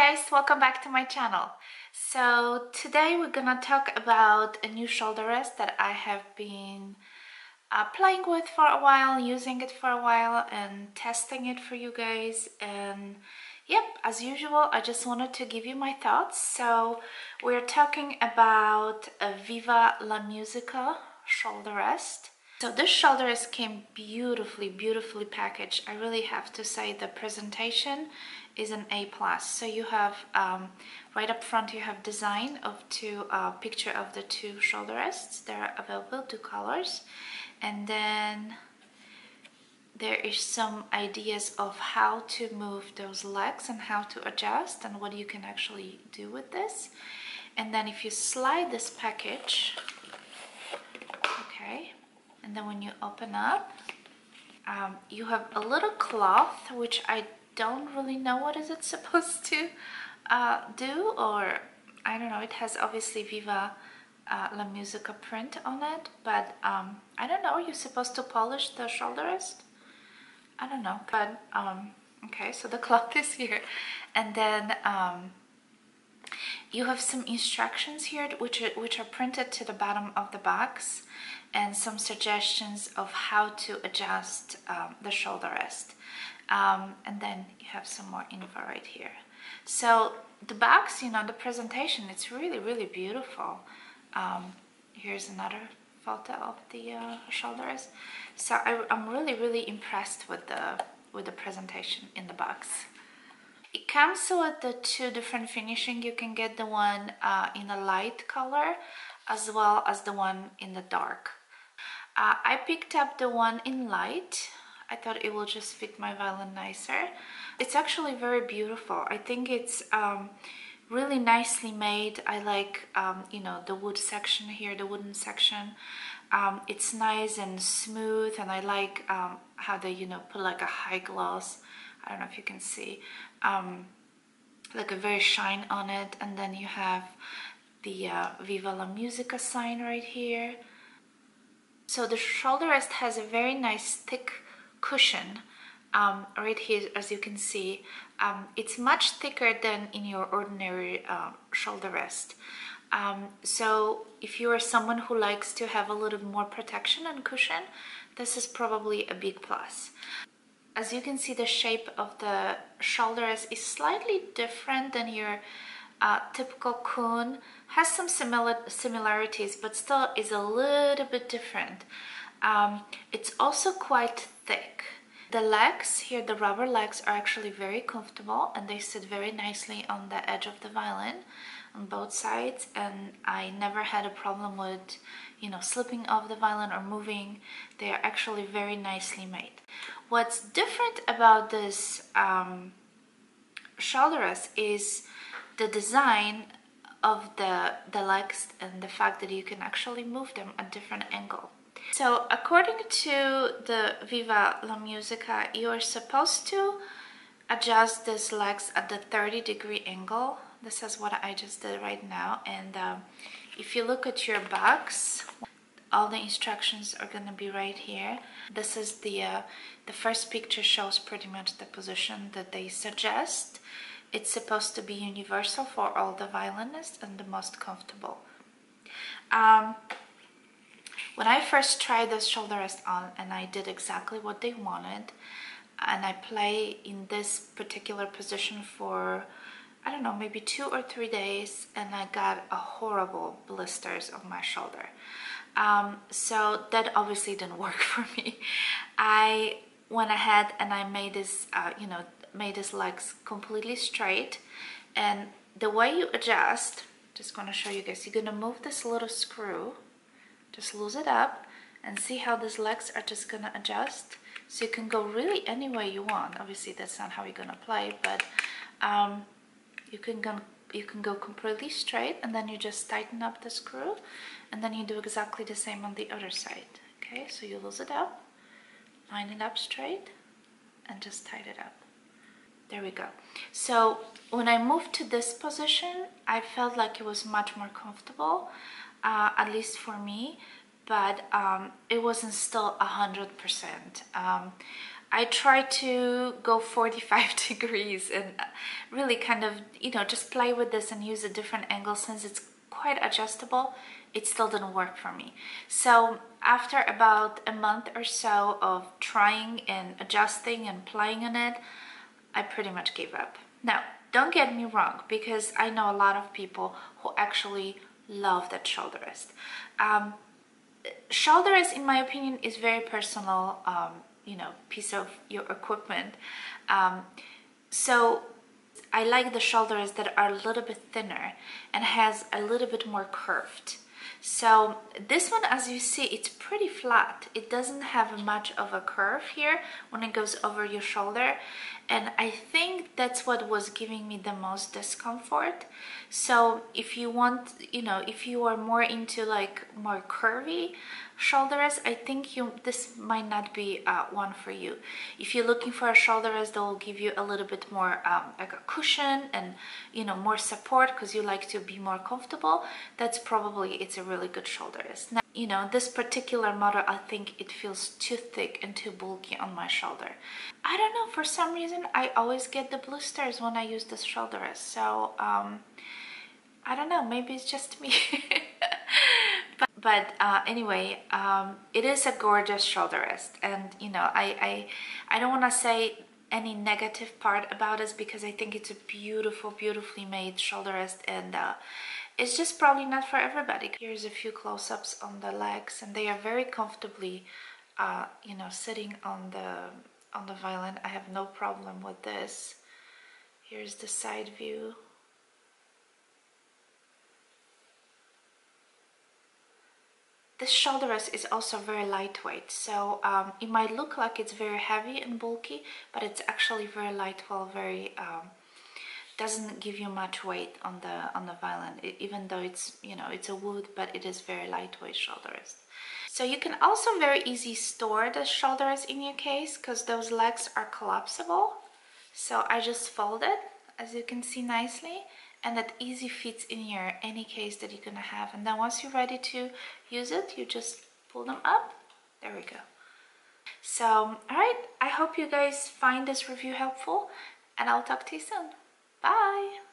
guys, welcome back to my channel. So today we're gonna talk about a new shoulder rest that I have been uh, playing with for a while, using it for a while and testing it for you guys and yep, as usual, I just wanted to give you my thoughts. So we're talking about a Viva La Musica shoulder rest. So this shoulder rest came beautifully, beautifully packaged. I really have to say the presentation is an A+. plus. So you have, um, right up front you have design of two, uh, picture of the two shoulder rests. They're available, two colors. And then there is some ideas of how to move those legs and how to adjust and what you can actually do with this. And then if you slide this package, okay, and then when you open up, um, you have a little cloth, which I don't really know what is it supposed to uh, do, or I don't know, it has obviously Viva uh, La Musica print on it, but um, I don't know, you're supposed to polish the shoulder rest? I don't know, but um, okay, so the cloth is here. And then um, you have some instructions here which are, which are printed to the bottom of the box and some suggestions of how to adjust um, the shoulder rest. Um, and then you have some more info right here. So the box, you know, the presentation, it's really, really beautiful. Um, here's another photo of the uh, shoulders. So I, am really, really impressed with the with the presentation in the box. It comes with the two different finishing. You can get the one uh, in a light color as well as the one in the dark. Uh, I picked up the one in light. I thought it will just fit my violin nicer. It's actually very beautiful. I think it's um, really nicely made. I like, um, you know, the wood section here, the wooden section. Um, it's nice and smooth and I like um, how they, you know, put like a high gloss. I don't know if you can see. Um, like a very shine on it and then you have the uh, Viva La Musica sign right here. So the shoulder rest has a very nice thick cushion um, right here as you can see um, it's much thicker than in your ordinary uh, shoulder rest um, so if you are someone who likes to have a little more protection and cushion this is probably a big plus as you can see the shape of the shoulders is slightly different than your uh, typical Kun. Has some similar similarities but still is a little bit different. Um, it's also quite thick. The legs here, the rubber legs are actually very comfortable and they sit very nicely on the edge of the violin on both sides and I never had a problem with you know slipping off the violin or moving. They are actually very nicely made what's different about this um, is the design of the the legs and the fact that you can actually move them at different angle so according to the Viva La Musica, you are supposed to adjust these legs at the 30 degree angle. This is what I just did right now. And um, if you look at your box, all the instructions are to be right here. This is the, uh, the first picture shows pretty much the position that they suggest. It's supposed to be universal for all the violinists and the most comfortable. Um, when I first tried this shoulder rest on and I did exactly what they wanted and I play in this particular position for I don't know maybe two or three days and I got a horrible blisters of my shoulder um, so that obviously didn't work for me. I went ahead and I made this uh, you know made his legs completely straight. And the way you adjust just gonna show you guys you're gonna move this little screw just lose it up and see how these legs are just gonna adjust. So you can go really any way you want. Obviously that's not how you're gonna play but um, you can go you can go completely straight and then you just tighten up the screw and then you do exactly the same on the other side okay? So you lose it up line it up straight and just tighten it up. There we go. So when I moved to this position I felt like it was much more comfortable uh, at least for me but um, it wasn't still a hundred percent um, I tried to go 45 degrees and really kind of, you know, just play with this and use a different angle since it's quite adjustable. It still didn't work for me. So after about a month or so of trying and adjusting and playing on it, I pretty much gave up. Now, don't get me wrong, because I know a lot of people who actually love that shoulder rest. Um, shoulder rest, in my opinion, is very personal, um, you know, piece of your equipment. Um, so I like the shoulders that are a little bit thinner and has a little bit more curved. So this one, as you see, it's pretty flat. It doesn't have much of a curve here when it goes over your shoulder. And I think that's what was giving me the most discomfort. So if you want, you know, if you are more into like more curvy shoulder rest, I think you this might not be uh, one for you. If you're looking for a shoulder rest that will give you a little bit more um, like a cushion and you know more support because you like to be more comfortable, that's probably it's a really good shoulder rest. Now, you know, this particular model, I think it feels too thick and too bulky on my shoulder. I don't know, for some reason, I always get the blisters when I use this shoulder rest. So, um, I don't know, maybe it's just me. but, uh, anyway, um, it is a gorgeous shoulder rest. And, you know, I, I, I don't want to say any negative part about this because I think it's a beautiful, beautifully made shoulder rest. And uh, it's just probably not for everybody. Here's a few close-ups on the legs and they are very comfortably, uh, you know, sitting on the, on the violin. I have no problem with this. Here's the side view. This shoulder rest is also very lightweight, so um, it might look like it's very heavy and bulky, but it's actually very light, well, very um, doesn't give you much weight on the on the violin, it, even though it's you know it's a wood, but it is very lightweight shoulder rest. So you can also very easy store the shoulder rest in your case because those legs are collapsible. So I just fold it, as you can see nicely, and that easy fits in your any case that you're gonna have. And then once you're ready to use it you just pull them up. There we go. So all right i hope you guys find this review helpful and i'll talk to you soon. Bye